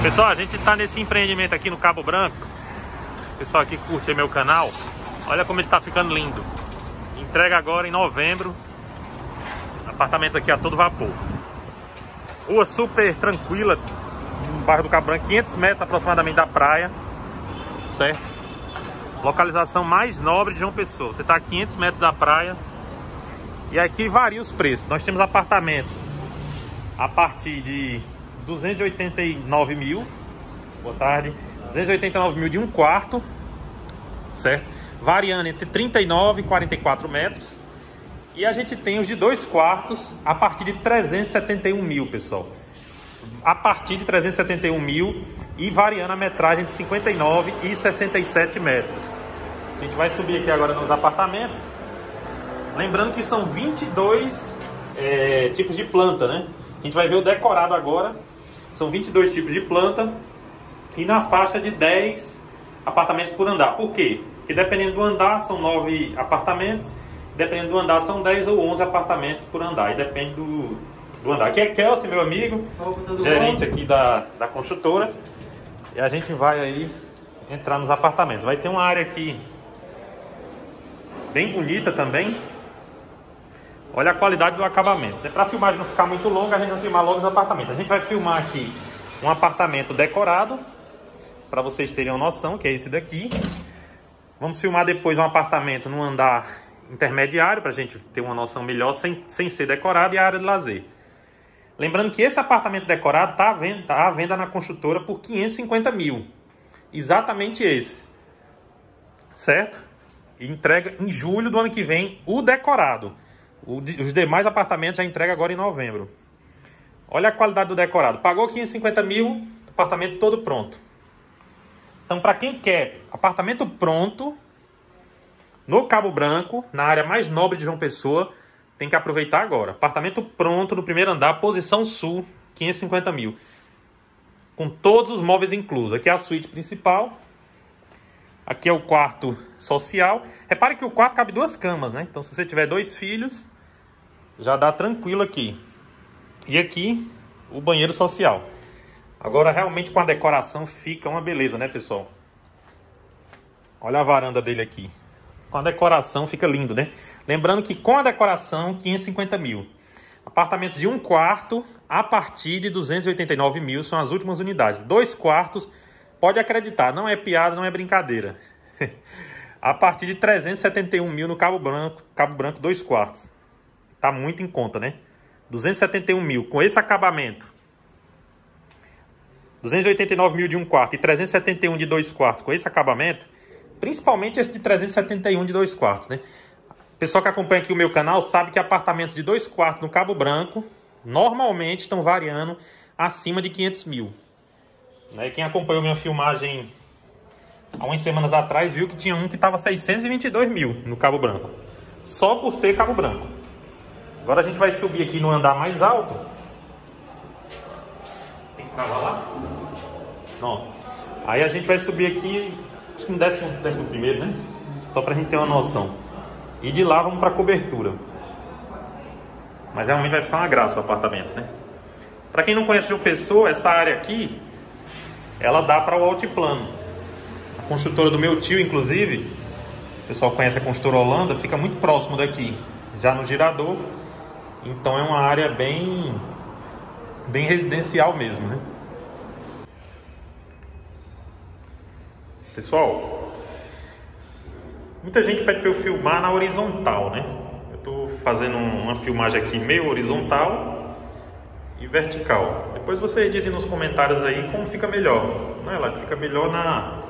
Pessoal, a gente está nesse empreendimento aqui no Cabo Branco. Pessoal aqui curte meu canal. Olha como ele está ficando lindo. Entrega agora em novembro. Apartamento aqui a todo vapor. Rua super tranquila. No bairro do Cabo Branco, 500 metros aproximadamente da praia. Certo? Localização mais nobre de João Pessoa. Você está a 500 metros da praia. E aqui varia os preços. Nós temos apartamentos a partir de 289 mil. Boa tarde. 289 mil de um quarto, certo? Variando entre 39 e 44 metros. E a gente tem os de dois quartos a partir de 371 mil, pessoal. A partir de 371 mil e variando a metragem de 59 e 67 metros. A gente vai subir aqui agora nos apartamentos. Lembrando que são 22 é, tipos de planta, né? A gente vai ver o decorado agora. São 22 tipos de planta e na faixa de 10 apartamentos por andar. Por quê? Porque dependendo do andar são 9 apartamentos, dependendo do andar são 10 ou 11 apartamentos por andar. E depende do, do andar. Aqui é Kelsey, meu amigo, Opa, gerente bom? aqui da, da construtora. E a gente vai aí entrar nos apartamentos. Vai ter uma área aqui bem bonita também. Olha a qualidade do acabamento. É para a filmagem não ficar muito longa, a gente vai filmar logo os apartamentos. A gente vai filmar aqui um apartamento decorado, para vocês terem uma noção, que é esse daqui. Vamos filmar depois um apartamento no andar intermediário, para a gente ter uma noção melhor, sem, sem ser decorado, e a área de lazer. Lembrando que esse apartamento decorado está à venda, tá à venda na construtora por 550 mil. Exatamente esse. Certo? E entrega em julho do ano que vem o decorado. Os demais apartamentos já entrega agora em novembro. Olha a qualidade do decorado. Pagou 550 mil, apartamento todo pronto. Então, para quem quer apartamento pronto, no Cabo Branco, na área mais nobre de João Pessoa, tem que aproveitar agora. Apartamento pronto no primeiro andar, posição sul, 550 mil. Com todos os móveis inclusos. Aqui é a suíte principal. Aqui é o quarto social. Repare que o quarto cabe duas camas, né? Então, se você tiver dois filhos, já dá tranquilo aqui. E aqui, o banheiro social. Agora, realmente, com a decoração, fica uma beleza, né, pessoal? Olha a varanda dele aqui. Com a decoração, fica lindo, né? Lembrando que com a decoração, 550 mil. Apartamentos de um quarto, a partir de 289 mil, são as últimas unidades. Dois quartos, pode acreditar, não é piada, não é brincadeira. a partir de 371 mil no Cabo Branco, Cabo Branco, dois quartos. Tá muito em conta, né? 271 mil. Com esse acabamento, 289 mil de um quarto e 371 de dois quartos com esse acabamento, principalmente esse de 371 de dois quartos, né? Pessoal que acompanha aqui o meu canal sabe que apartamentos de dois quartos no Cabo Branco normalmente estão variando acima de 500 mil. Né? Quem acompanhou minha filmagem há umas semanas atrás viu que tinha um que estava 622 mil no Cabo Branco, só por ser Cabo Branco. Agora a gente vai subir aqui no andar mais alto. Tem que travar lá? Não. Aí a gente vai subir aqui, acho que no décimo, décimo primeiro, né? Só pra gente ter uma noção. E de lá vamos pra cobertura. Mas realmente vai ficar uma graça o apartamento, né? Pra quem não conhece o Pessoa, essa área aqui, ela dá para o altiplano. A construtora do meu tio, inclusive, o pessoal conhece a construtora Holanda, fica muito próximo daqui, já no girador. Então é uma área bem, bem residencial mesmo, né? Pessoal, muita gente pede para eu filmar na horizontal, né? Eu estou fazendo uma filmagem aqui meio horizontal e vertical. Depois vocês dizem nos comentários aí como fica melhor. Né? Ela fica melhor na,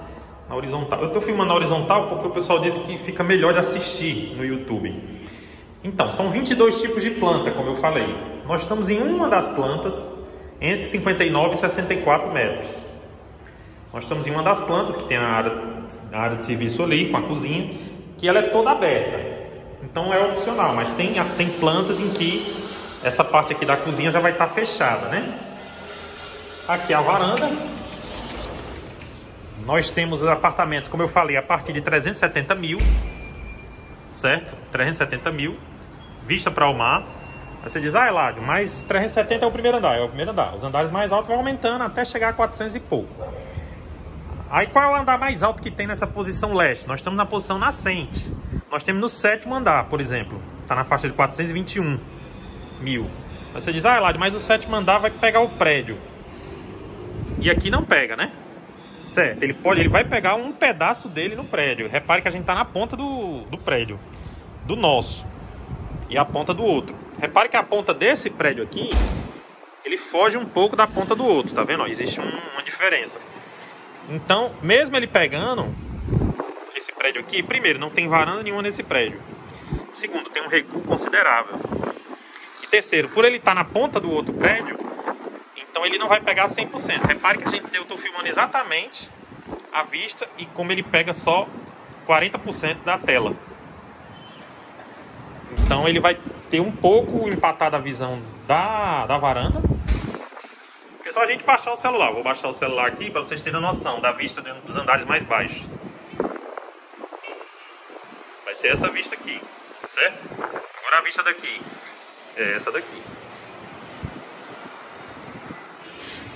na horizontal. Eu estou filmando na horizontal porque o pessoal disse que fica melhor de assistir no YouTube. Então, são 22 tipos de planta, como eu falei. Nós estamos em uma das plantas entre 59 e 64 metros. Nós estamos em uma das plantas que tem a área, a área de serviço ali, com a cozinha, que ela é toda aberta. Então é opcional, mas tem, tem plantas em que essa parte aqui da cozinha já vai estar fechada, né? Aqui a varanda. Nós temos apartamentos, como eu falei, a partir de 370 mil certo? 370 mil, vista para o mar. Aí você diz, ah, Eladio, mas 370 é o primeiro andar, é o primeiro andar. Os andares mais altos vão aumentando até chegar a 400 e pouco. Aí qual é o andar mais alto que tem nessa posição leste? Nós estamos na posição nascente. Nós temos no sétimo andar, por exemplo. Está na faixa de 421 mil. Aí você diz, ah, Eladio, mas o sétimo andar vai pegar o prédio. E aqui não pega, né? Certo, ele pode, ele vai pegar um pedaço dele no prédio. Repare que a gente está na ponta do, do prédio, do nosso, e a ponta do outro. Repare que a ponta desse prédio aqui, ele foge um pouco da ponta do outro, tá vendo? existe um, uma diferença. Então, mesmo ele pegando esse prédio aqui, primeiro, não tem varanda nenhuma nesse prédio. Segundo, tem um recuo considerável. E terceiro, por ele estar tá na ponta do outro prédio, então ele não vai pegar 100%. Repare que a gente, eu estou filmando exatamente a vista e como ele pega só 40% da tela. Então ele vai ter um pouco empatada a visão da, da varanda. É só a gente baixar o celular. Vou baixar o celular aqui para vocês terem noção da vista dos andares mais baixos. Vai ser essa vista aqui, certo? Agora a vista daqui é essa daqui.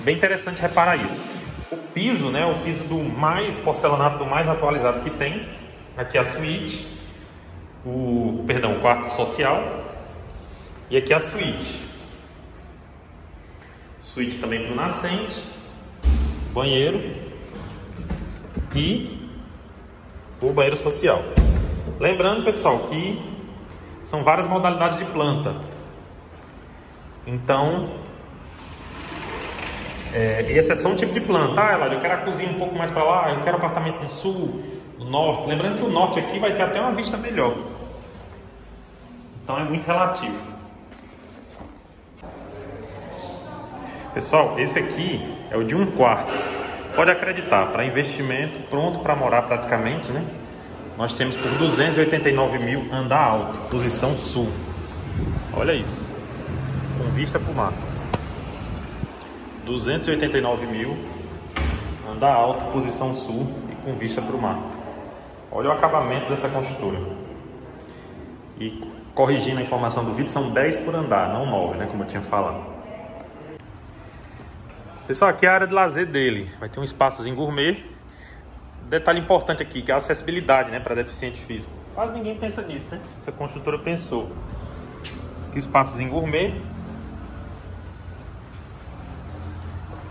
Bem interessante reparar isso. O piso, né, o piso do mais porcelanato, do mais atualizado que tem. Aqui a suíte, o, perdão, o quarto social. E aqui a suíte. Suíte também para o nascente, banheiro e o banheiro social. Lembrando, pessoal, que são várias modalidades de planta. Então, é, esse é um tipo de planta. Ah, Eladio, eu quero a cozinha um pouco mais para lá, eu quero apartamento no sul, no norte. Lembrando que o norte aqui vai ter até uma vista melhor. Então é muito relativo. Pessoal, esse aqui é o de um quarto. Pode acreditar, para investimento, pronto para morar praticamente, né? Nós temos por 289 mil andar alto, posição sul. Olha isso, com vista para o mar. 289 mil, andar alto, posição sul e com vista para o mar. Olha o acabamento dessa construtora. E corrigindo a informação do vídeo, são 10 por andar, não 9, né, como eu tinha falado. Pessoal, aqui é a área de lazer dele. Vai ter um espaçozinho gourmet. Detalhe importante aqui, que é a acessibilidade, né, para deficiente físico. Quase ninguém pensa nisso, né? Essa construtora pensou. Aqui espaçozinho gourmet,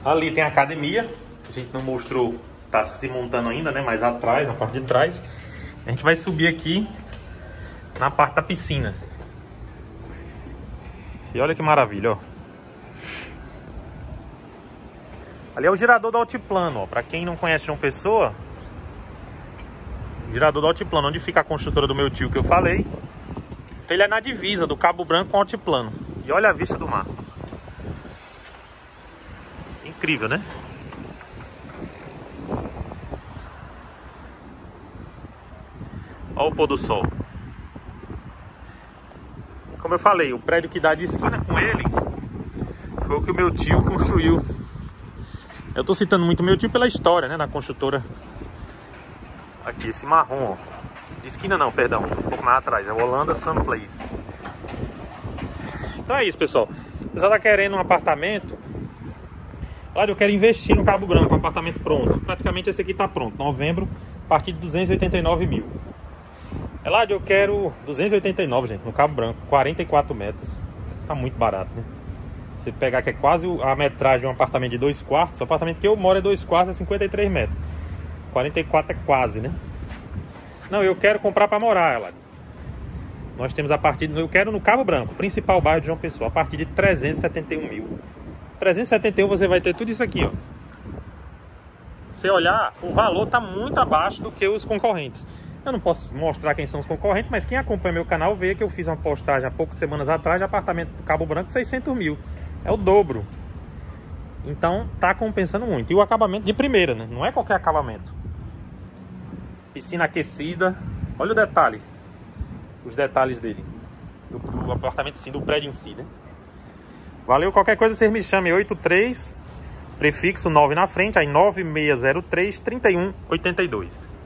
Ali tem a academia, a gente não mostrou, tá se montando ainda, né? Mais atrás, na parte de trás. A gente vai subir aqui na parte da piscina. E olha que maravilha, ó. Ali é o girador do altiplano, ó. Pra quem não conhece João Pessoa, girador do altiplano, onde fica a construtora do meu tio que eu falei. Ele é na divisa do Cabo Branco com o altiplano. E olha a vista do mar. Incrível, né? Olha o pôr do sol. Como eu falei, o prédio que dá de esquina com ele foi o que o meu tio construiu. Eu tô citando muito meu tio pela história, né, da construtora. Aqui, esse marrom, ó. De esquina não, perdão, um pouco mais atrás, é Holanda Sun Place. Então é isso, pessoal. Você tá querendo um apartamento Olha, eu quero investir no Cabo Branco, um apartamento pronto. Praticamente esse aqui está pronto, novembro, a partir de 289 mil. Eladio, eu quero 289, gente, no Cabo Branco, 44 metros. Tá muito barato, né? Você pegar que é quase a metragem de um apartamento de 2 quartos, o apartamento que eu moro é 2 quartos, é 53 metros. 44 é quase, né? Não, eu quero comprar para morar, Eladio. Nós temos a partir, eu quero no Cabo Branco, principal bairro de João Pessoa, a partir de 371 mil. 371 você vai ter tudo isso aqui, ó. Você olhar, o valor tá muito abaixo do que os concorrentes. Eu não posso mostrar quem são os concorrentes, mas quem acompanha meu canal vê que eu fiz uma postagem há poucas semanas atrás de apartamento do Cabo Branco 600 mil. É o dobro. Então tá compensando muito. E o acabamento de primeira, né? Não é qualquer acabamento. Piscina aquecida. Olha o detalhe. Os detalhes dele. Do, do apartamento sim, do prédio em si, né? Valeu, qualquer coisa vocês me chamem 83, prefixo 9 na frente, aí 9603 3182.